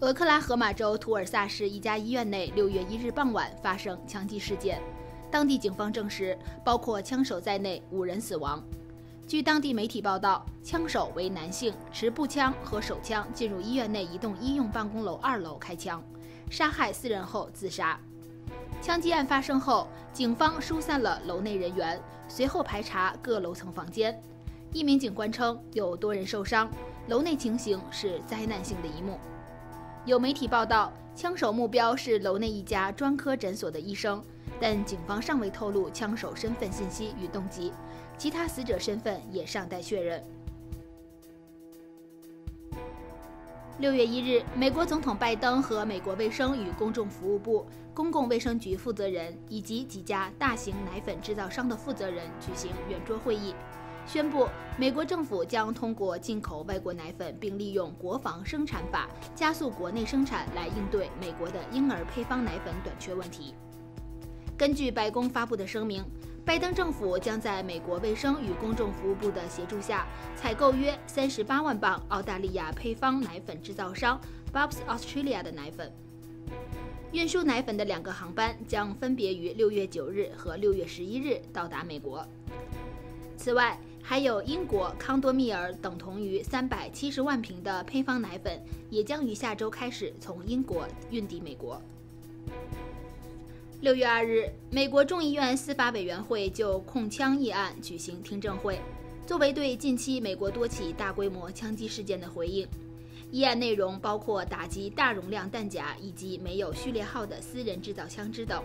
俄克拉荷马州图尔萨市一家医院内，六月一日傍晚发生枪击事件。当地警方证实，包括枪手在内五人死亡。据当地媒体报道，枪手为男性，持步枪和手枪进入医院内一栋医用办公楼二楼开枪，杀害四人后自杀。枪击案发生后，警方疏散了楼内人员，随后排查各楼层房间。一名警官称，有多人受伤，楼内情形是灾难性的一幕。有媒体报道，枪手目标是楼内一家专科诊所的医生，但警方尚未透露枪手身份信息与动机，其他死者身份也尚待确认。六月一日，美国总统拜登和美国卫生与公众服务部公共卫生局负责人以及几家大型奶粉制造商的负责人举行圆桌会议。宣布，美国政府将通过进口外国奶粉，并利用国防生产法加速国内生产，来应对美国的婴儿配方奶粉短缺问题。根据白宫发布的声明，拜登政府将在美国卫生与公众服务部的协助下，采购约三十八万磅澳大利亚配方奶粉制造商 Bubs Australia 的奶粉。运输奶粉的两个航班将分别于六月九日和六月十一日到达美国。此外，还有英国康多米尔等同于三百七十万瓶的配方奶粉，也将于下周开始从英国运抵美国。六月二日，美国众议院司法委员会就控枪议案举行听证会，作为对近期美国多起大规模枪击事件的回应。议案内容包括打击大容量弹夹以及没有序列号的私人制造枪支等。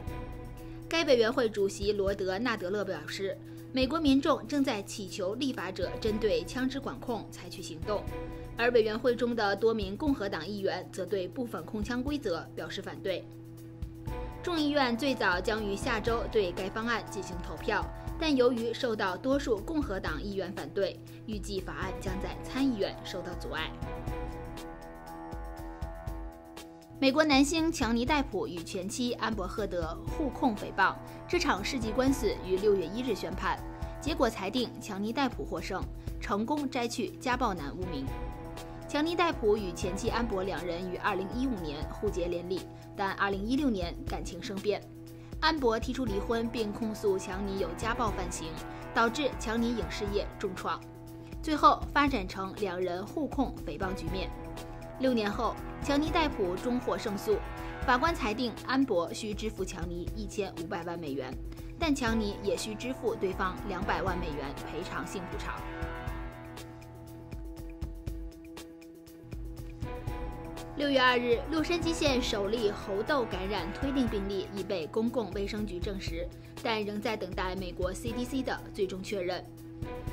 该委员会主席罗德纳德勒表示。美国民众正在祈求立法者针对枪支管控采取行动，而委员会中的多名共和党议员则对部分控枪规则表示反对。众议院最早将于下周对该方案进行投票，但由于受到多数共和党议员反对，预计法案将在参议院受到阻碍。美国男星强尼戴普与前妻安伯赫德互控诽谤，这场世纪官司于六月一日宣判，结果裁定强尼戴普获胜，成功摘去家暴男污名。强尼戴普与前妻安伯两人于二零一五年互结连理，但二零一六年感情生变，安伯提出离婚，并控诉强尼有家暴犯行，导致强尼影视业重创，最后发展成两人互控诽谤局面。六年后，强尼戴普终获胜诉，法官裁定安博需支付强尼一千五百万美元，但强尼也需支付对方两百万美元赔偿性补偿。六月二日，洛杉矶县首例猴痘感染推定病例已被公共卫生局证实，但仍在等待美国 CDC 的最终确认。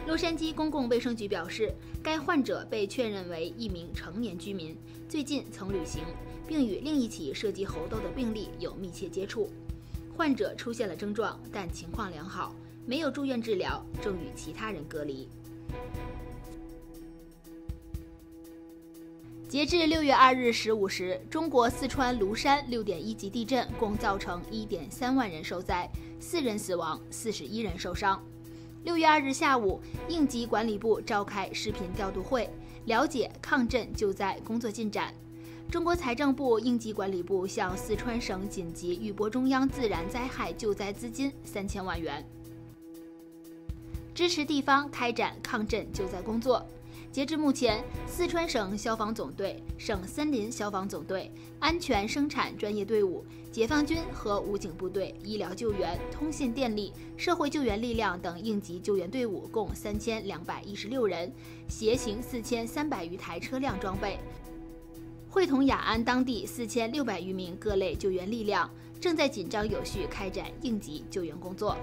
洛杉矶公共卫生局表示，该患者被确认为一名成年居民，最近曾旅行，并与另一起涉及猴痘的病例有密切接触。患者出现了症状，但情况良好，没有住院治疗，正与其他人隔离。截至六月二日十五时，中国四川芦山六点一级地震共造成一点三万人受灾，四人死亡，四十一人受伤。六月二日下午，应急管理部召开视频调度会，了解抗震救灾工作进展。中国财政部应急管理部向四川省紧急预拨中央自然灾害救灾资金三千万元，支持地方开展抗震救灾工作。截至目前，四川省消防总队、省森林消防总队、安全生产专业队伍、解放军和武警部队、医疗救援、通信电力、社会救援力量等应急救援队伍共三千两百一十六人，携行四千三百余台车辆装备，会同雅安当地四千六百余名各类救援力量，正在紧张有序开展应急救援工作。